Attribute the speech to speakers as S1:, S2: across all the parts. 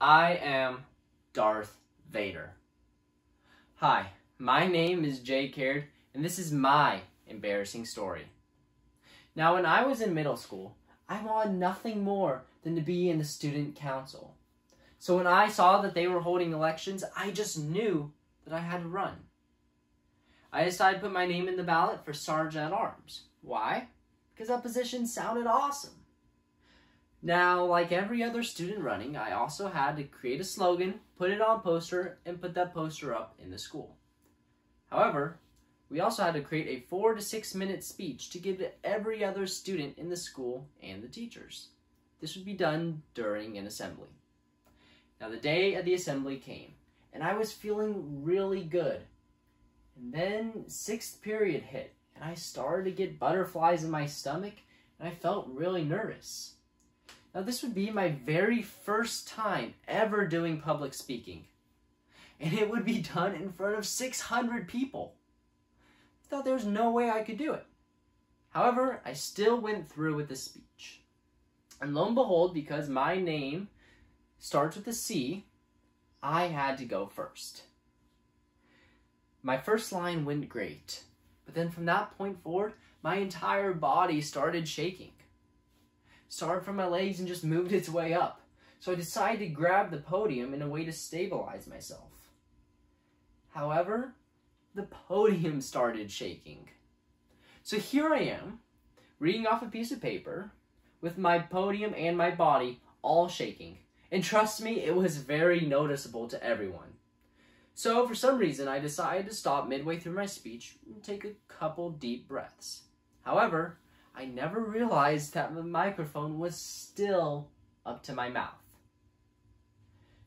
S1: I am Darth Vader. Hi, my name is Jay Caird, and this is my embarrassing story. Now, when I was in middle school, I wanted nothing more than to be in the student council. So when I saw that they were holding elections, I just knew that I had to run. I decided to put my name in the ballot for Sergeant at Arms. Why? Because that position sounded awesome. Now, like every other student running, I also had to create a slogan, put it on a poster, and put that poster up in the school. However, we also had to create a four to six minute speech to give to every other student in the school and the teachers. This would be done during an assembly. Now, the day of the assembly came, and I was feeling really good. And then sixth period hit, and I started to get butterflies in my stomach, and I felt really nervous. Now, this would be my very first time ever doing public speaking, and it would be done in front of 600 people. I thought there was no way I could do it. However, I still went through with the speech. And lo and behold, because my name starts with a C, I had to go first. My first line went great, but then from that point forward, my entire body started shaking. Started from my legs and just moved its way up. So I decided to grab the podium in a way to stabilize myself. However, the podium started shaking. So here I am, reading off a piece of paper, with my podium and my body all shaking. And trust me, it was very noticeable to everyone. So, for some reason, I decided to stop midway through my speech and take a couple deep breaths. However, I never realized that the microphone was still up to my mouth.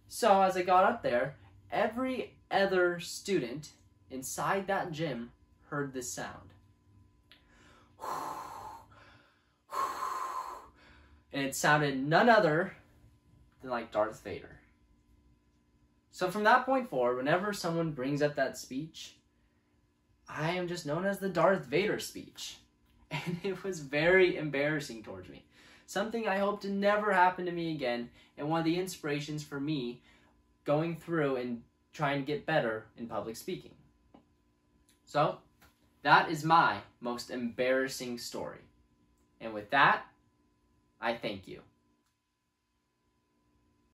S1: So, as I got up there, every other student inside that gym heard this sound. And it sounded none other than like Darth Vader. So from that point forward, whenever someone brings up that speech, I am just known as the Darth Vader speech. And it was very embarrassing towards me. Something I hope to never happen to me again, and one of the inspirations for me going through and trying to get better in public speaking. So, that is my most embarrassing story. And with that, I thank you.